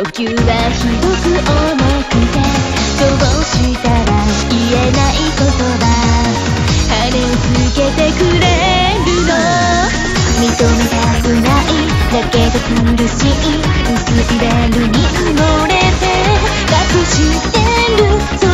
呼吸はひどく重くてどうしたら言えない言葉羽をつけてくれるの認めたくないだけど苦しい薄いベルに埋もれて隠してる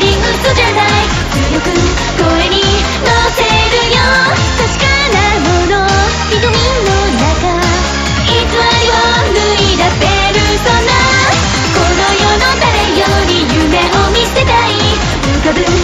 り嘘じゃない強く声に乗せるよ確かなもの瞳の中偽りを脱いだペルソナこの世の誰より夢を見せたい浮かぶ